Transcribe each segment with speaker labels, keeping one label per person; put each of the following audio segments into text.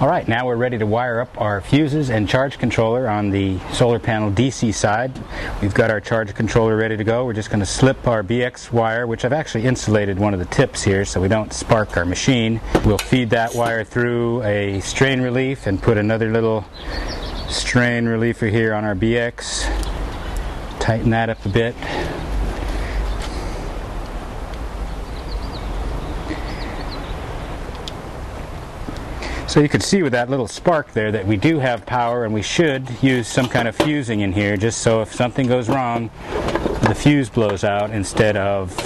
Speaker 1: Alright, now we're ready to wire up our fuses and charge controller on the solar panel DC side. We've got our charge controller ready to go. We're just going to slip our BX wire, which I've actually insulated one of the tips here so we don't spark our machine. We'll feed that wire through a strain relief and put another little strain reliever here on our BX. Tighten that up a bit. So you can see with that little spark there that we do have power and we should use some kind of fusing in here just so if something goes wrong the fuse blows out instead of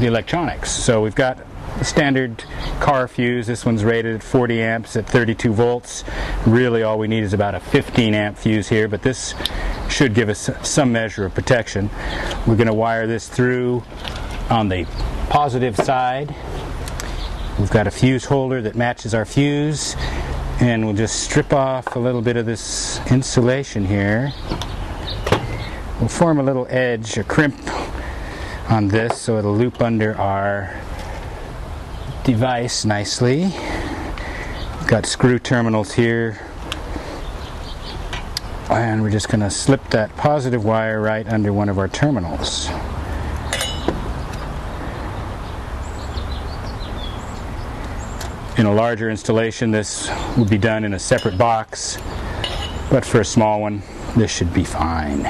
Speaker 1: the electronics. So we've got standard car fuse. This one's rated at 40 amps at 32 volts. Really all we need is about a 15 amp fuse here but this should give us some measure of protection. We're going to wire this through on the positive side We've got a fuse holder that matches our fuse and we'll just strip off a little bit of this insulation here. We'll form a little edge, a crimp on this so it'll loop under our device nicely. We've got screw terminals here and we're just going to slip that positive wire right under one of our terminals. In a larger installation, this would be done in a separate box, but for a small one, this should be fine.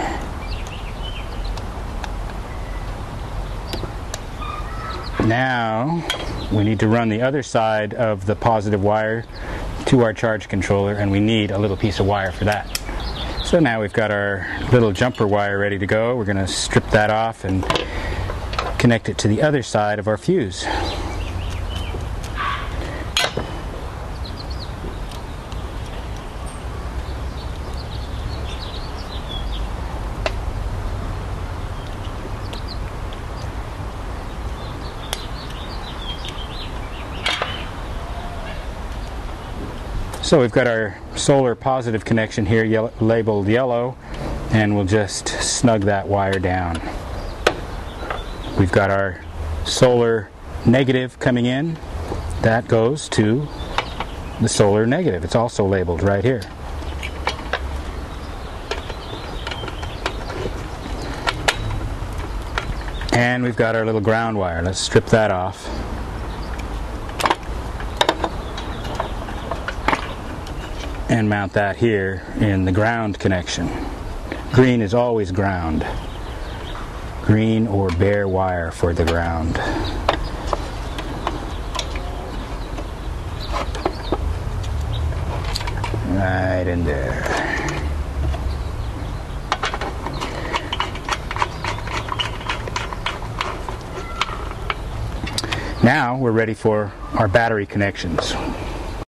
Speaker 1: Now, we need to run the other side of the positive wire to our charge controller, and we need a little piece of wire for that. So now we've got our little jumper wire ready to go. We're going to strip that off and connect it to the other side of our fuse. So we've got our solar positive connection here yellow, labeled yellow and we'll just snug that wire down. We've got our solar negative coming in. That goes to the solar negative. It's also labeled right here. And we've got our little ground wire. Let's strip that off. And mount that here in the ground connection. Green is always ground. Green or bare wire for the ground. Right in there. Now we're ready for our battery connections.